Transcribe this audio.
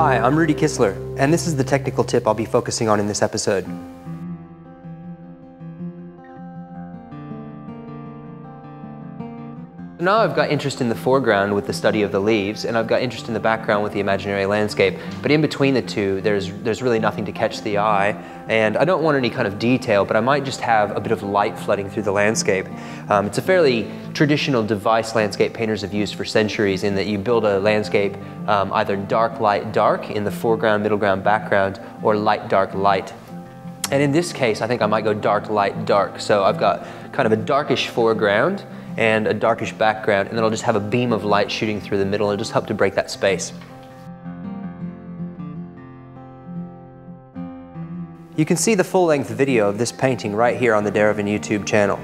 Hi, I'm Rudy Kistler, and this is the technical tip I'll be focusing on in this episode. Now I've got interest in the foreground with the study of the leaves, and I've got interest in the background with the imaginary landscape. But in between the two, there's, there's really nothing to catch the eye, and I don't want any kind of detail, but I might just have a bit of light flooding through the landscape. Um, it's a fairly traditional device landscape painters have used for centuries in that you build a landscape um, either dark, light, dark in the foreground, middle ground, background, or light, dark, light. And in this case, I think I might go dark, light, dark. So I've got kind of a darkish foreground, and a darkish background, and then I'll just have a beam of light shooting through the middle and just help to break that space. You can see the full-length video of this painting right here on the Derivan YouTube channel.